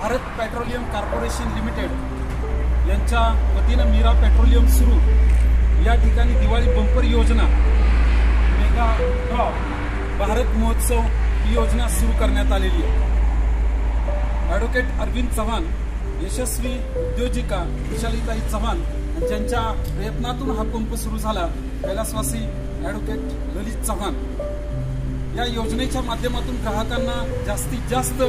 Bharat petroleum corporation limited यांच्या वतीनं Mira petroleum सुरू. या ठिकाणी दिवाळी बंपर योजना मेगा ड्रॉ भारत महोत्सव ही योजना सुरू करण्यात आलेली आहे. ॲडव्होकेट अरविंद चव्हाण यशस्वी उद्योजिका विशालीताई चव्हाण ज्यांच्या प्रयत्नातून हा पंप सुरू झाला कैलासवासी ॲडव्होकेट ललित चव्हाण. या योजनेच्या माध्यमातून ग्राहकांना जास्तीत जास्त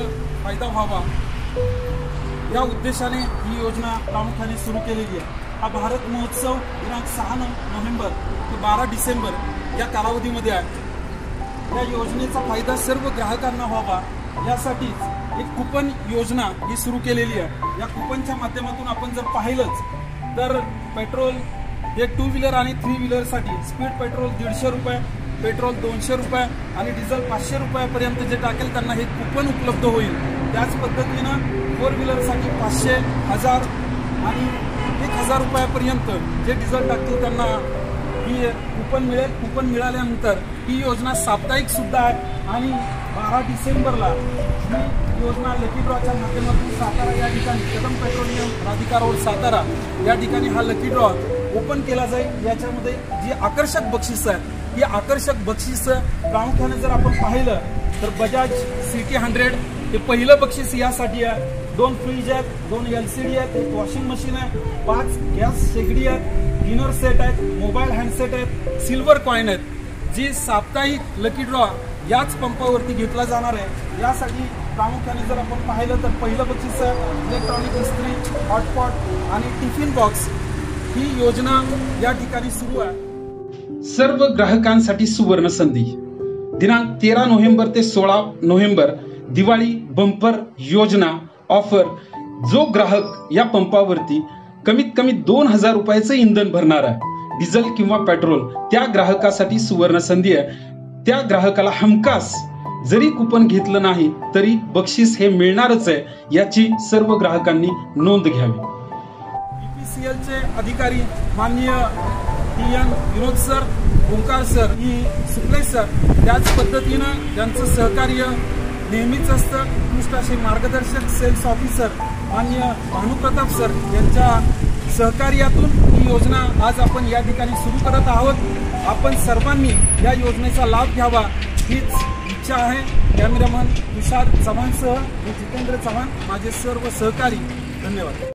फायदा व्हावा या उद्देशाने ही योजना प्रामुख्याने सुरू केलेली आहे. हा भारत महोत्सव दिनांक सहा नोव्हेंबर ते बारा डिसेंबर या कालावधीमध्ये आहे. या योजनेचा फायदा सर्व ग्राहकांना व्हावा यासाठीच एक कुपन योजना ही सुरू केलेली आहे. या कुपनच्या माध्यमातून आपण जर पाहिलंच तर पेट्रोल हे टू व्हीलर आणि थ्री व्हीलरसाठी स्पीड पेट्रोल दीडशे रुपये पेट्रोल दोनशे रुपये आणि डिझेल पाचशे रुपयापर्यंत जे टाकेल त्यांना हे कुपन उपलब्ध होईल. त्याच पद्धतीनं फोर व्हीलरसाठी पाचशे हजार आणि एक हजार रुपयापर्यंत जे डिझेल टाकतील त्यांना ही कुपन मिळेल. कुपन मिळाल्यानंतर ही योजना साप्ताहिक सुद्धा आहे. आणि बारा डिसेंबरला ही योजना लकी ड्रॉच्या माध्यमातून सातारा या ठिकाणी कदम पेट्रोलियम प्राधिकार रोड सातारा या ठिकाणी हा लकी ड्रॉ ओपन केला जाईल. याच्यामध्ये जी आकर्षक बक्षीस आहे ही आकर्षक बक्षिसं प्रामुख्याने जर आपण पाहिलं तर बजाज सिटी हंड्रेड हे पहिलं बक्षीस यासाठी आहे. दोन फ्रीज आहेत दोन एल सी डी आहेत एक वॉशिंग मशीन आहे पाच गॅस शेगडी आहेत डिनर सेट आहेत मोबाईल हँडसेट आहेत सिल्वर कॉईन आहेत. जी साप्ताहिक लकी ड्रॉ याच पंपावरती घेतला जाणार आहे. यासाठी प्रामुख्याने जर आपण पाहिलं तर पहिलं बक्षीस आहे इलेक्ट्रॉनिक इस्त्री हॉटपॉट आणि टिफिन बॉक्स ही योजना या ठिकाणी सुरू आहे. सर्व ग्राहकांसाठी सुवर्ण संधी. दिनांक तेरा नोव्हेंबर ते सोळा नोव्हेंबर दिवाळी बंपर योजना ऑफर जो ग्राहक या पंपावरती कमीत कमी दोन हजार रुपयाचं इंधन भरणार आहे. डिझेल किंवा पेट्रोल त्या ग्राहकासाठी सुवर्ण संधी आहे. त्या ग्राहकाला हमखास जरी कुपन घेतलं नाही तरी बक्षीस हे मिळणारच आहे याची सर्व ग्राहकांनी नोंद घ्यावी. चे अधिकारी माननीय T N Vinod sir Omkar sir ही सुप्लेश सर त्याच पद्धतीनं त्यांचं सहकार्य नेहमीच असतं. उत्कृष्ट असे मार्गदर्शक सेल्स ऑफिसर मान्य भानुप्रताप सर यांच्या सहकार्यातून ही योजना आज आपण या ठिकाणी सुरू करत आहोत. आपण सर्वांनी या योजनेचा लाभ घ्यावा हीच इच्छा आहे. कॅमेरामन तुषार चव्हाणसह मी जितेंद्र चव्हाण माझे सर्व सहकारी. धन्यवाद.